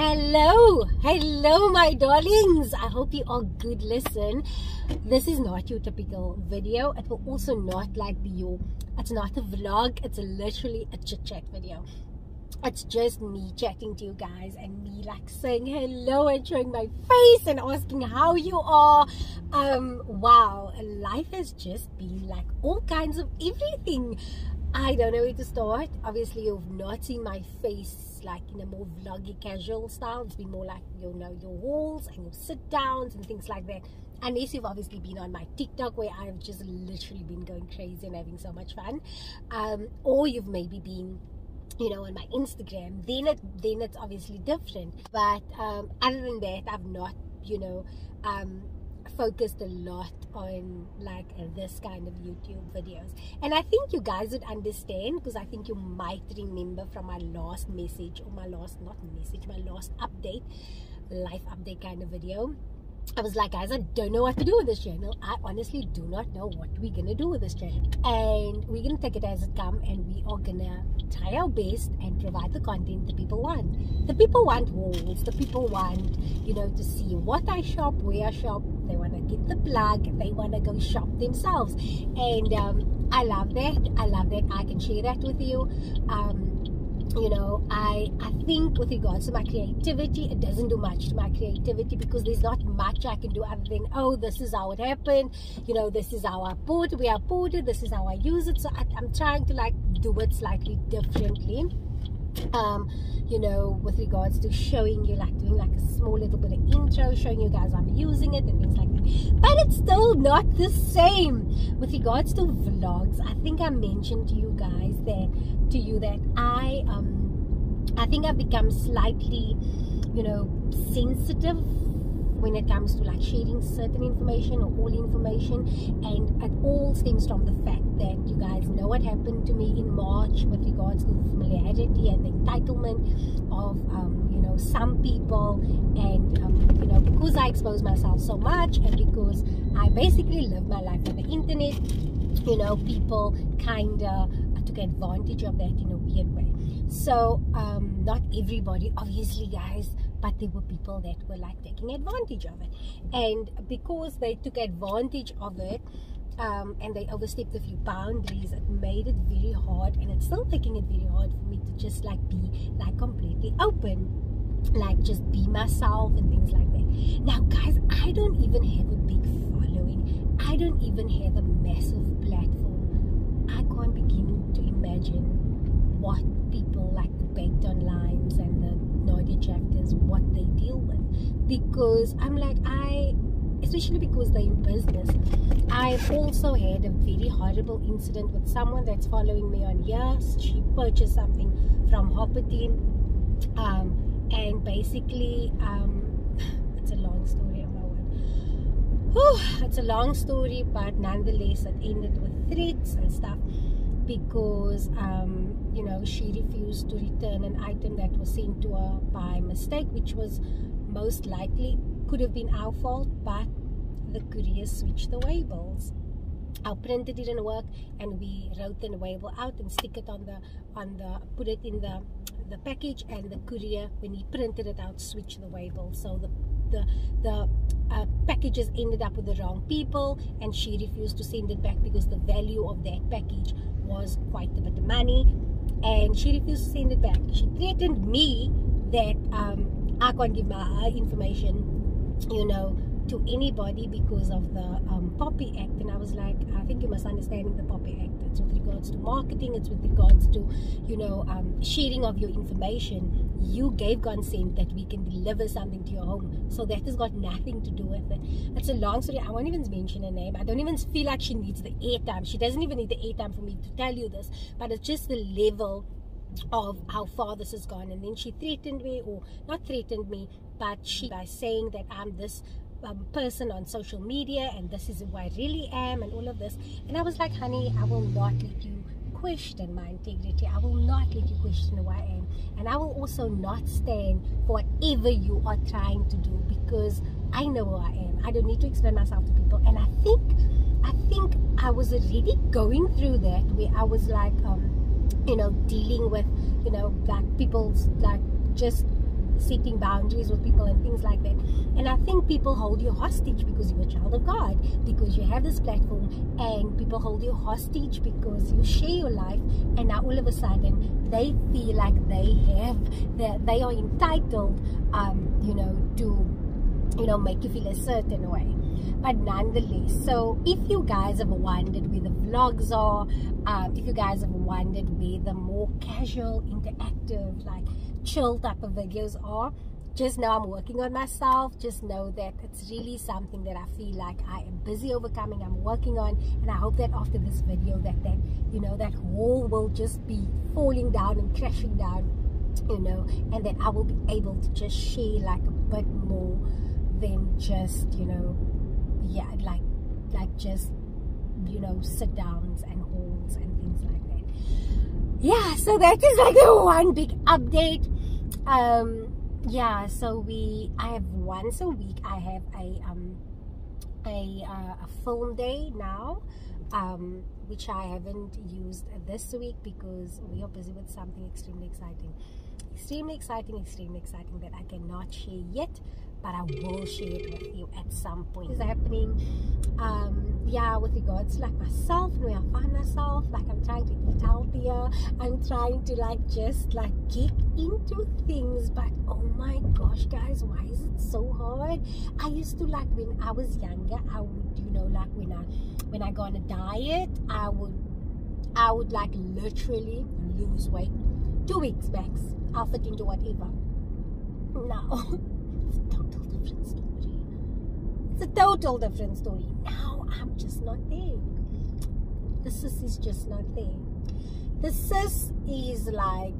Hello, hello, my darlings. I hope you are good. Listen, this is not your typical video. It will also not like be your, it's not a vlog, it's literally a chit chat video. It's just me chatting to you guys and me like saying hello and showing my face and asking how you are. Um, wow, life has just been like all kinds of everything. I don't know where to start. Obviously, you've not seen my face like in a more vloggy, casual style. It's been more like, you know, your walls and your sit downs and things like that. Unless you've obviously been on my TikTok where I've just literally been going crazy and having so much fun. Um, or you've maybe been you know on my instagram then it then it's obviously different but um other than that i've not you know um focused a lot on like this kind of YouTube videos. And I think you guys would understand because I think you might remember from my last message or my last not message my last update life update kind of video I was like, guys, I don't know what to do with this channel. I honestly do not know what we're gonna do with this channel. And we're gonna take it as it comes and we are gonna try our best and provide the content the people want. The people want hauls, the people want, you know, to see what I shop, where I shop. They wanna get the plug, they wanna go shop themselves. And um, I love that. I love that I can share that with you. Um, you know i i think with regards to my creativity it doesn't do much to my creativity because there's not much i can do other than oh this is how it happened. You know this is how i put we are put it this is how i use it. So I, i'm trying to like do it slightly differently. Um you know with regards to showing you like doing like a small little bit of intro showing you guys i'm using it and things like that. But it's still not the same with regards to vlogs i think i mentioned to you guys that to you that i um i think i've become slightly you know sensitive when it comes to like sharing certain information or all information and it all stems from the fact that you guys know what happened to me in March with regards to the familiarity and the entitlement of um, you know some people and um, you know because I expose myself so much and because I basically live my life on the internet you know people kind of took advantage of that in a weird way. So um, not everybody obviously guys but there were people that were like taking advantage of it. And because they took advantage of it um, and they overstepped a few boundaries it made it very hard and it's still making it very hard for me to just like be like completely open. Like just be myself and things like that. Now guys i don't even have a big following. I don't even have a massive platform. I can't begin to imagine what people like the baked on limes and the Nadia Jafthas what they deal with because I'm like I especially because they're in business I've also had a very horrible incident with someone that's following me on here she purchased something from Hopperty um, and basically um, it's a long story oh my word. Whew, it's a long story but nonetheless it ended with threats and stuff because um, you know she refused to return an item that was sent to her by mistake which was most likely could have been our fault but the courier switched the labels our printer didn't work and we wrote the label out and stick it on the on the put it in the the package and the courier when he printed it out switched the label so the the the uh, packages ended up with the wrong people and she refused to send it back because the value of that package was quite a bit of money and she refused to send it back. She threatened me that um, I can't give my information you know to anybody because of the um, POPI Act. And I was like I think you must understand the POPI Act. It's with regards to marketing. It's with regards to you know um, sharing of your information. You gave consent that we can deliver something to your home. So that has got nothing to do with it. It's a long story. I won't even mention her name. I don't even feel like she needs the airtime. She doesn't even need the airtime for me to tell you this. But it's just the level of how far this has gone. And then she threatened me or not threatened me but she by saying that I'm this um, person on social media and this is who I really am and all of this. And I was like honey I will not let you question my integrity. I will not let you question who I am. And I will also not stand for whatever you are trying to do because I know who I am. I don't need to explain myself to people. And I think I think I was already going through that where I was like um you know dealing with you know like people's like just setting boundaries with people and things like that. And I think people hold you hostage because you're a child of God, because you have this platform, and people hold you hostage because you share your life, and now all of a sudden they feel like they have that they are entitled, um, you know, to you know make you feel a certain way. But nonetheless so if you guys have wondered where the vlogs are um, if you guys have wondered where the more casual interactive like chill type of videos are just know I'm working on myself. Just know that it's really something that I feel like I am busy overcoming I'm working on. And I hope that after this video that that you know that wall will just be falling down and crashing down you know and that I will be able to just share like a bit more than just you know yeah like like just you know sit downs and hauls and things like that. Yeah so that is like the one big update. Um yeah so we i have once a week i have a um a, uh, a film day now um which i haven't used this week because we are busy with something extremely exciting. Extremely exciting extremely exciting that i cannot share yet but I will share it with you at some point. It's happening, um, yeah, with regards to like myself, where I find myself, like I'm trying to eat healthier, I'm trying to like just like get into things, but oh my gosh, guys, why is it so hard? I used to like when I was younger, I would, you know, like when I when I go on a diet, I would I would like literally lose weight. Two weeks max. I'll fit into whatever. Now It's a total different story. It's a total different story. Now I'm just not there. The sis is just not there. The sis is like,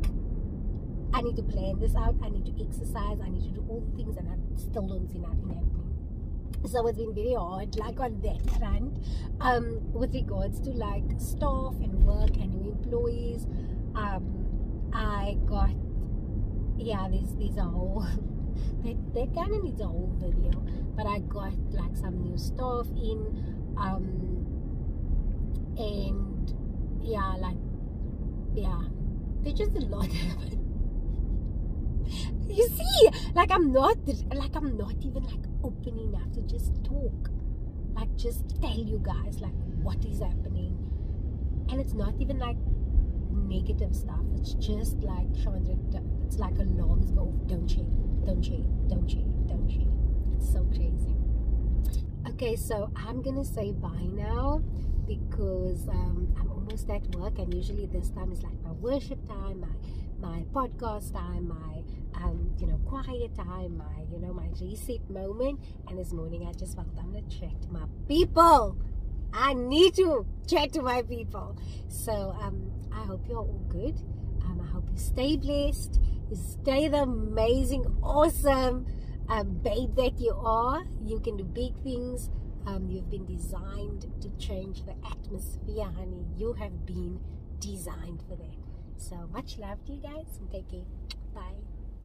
I need to plan this out. I need to exercise. I need to do all the things, and I still don't see nothing happening. So it's been very hard, like on that front, um, with regards to like staff and work and new employees. Um, I got, yeah, there's there's a whole that that kind of needs a whole video but i got like some new stuff in um and yeah like yeah. There's just a lot you see? Like i'm not like i'm not even like open enough to just talk. Like just tell you guys like what is happening. And it's not even like negative stuff. It's just like it's like alarms go off. Don't share don't cheat. Don't cheat. Don't cheat. It's so crazy. Okay so i'm gonna say bye now because um, i'm almost at work and usually this time is like my worship time my my podcast time my um, you know quiet time my you know my reset moment. And this morning i just felt i'm gonna chat to my people. I need to chat to my people. So um i hope you're all good. Um, i hope you stay blessed stay the amazing, awesome um, babe that you are. You can do big things. Um, you've been designed to change the atmosphere, honey. You have been designed for that. So much love to you guys take care. Bye.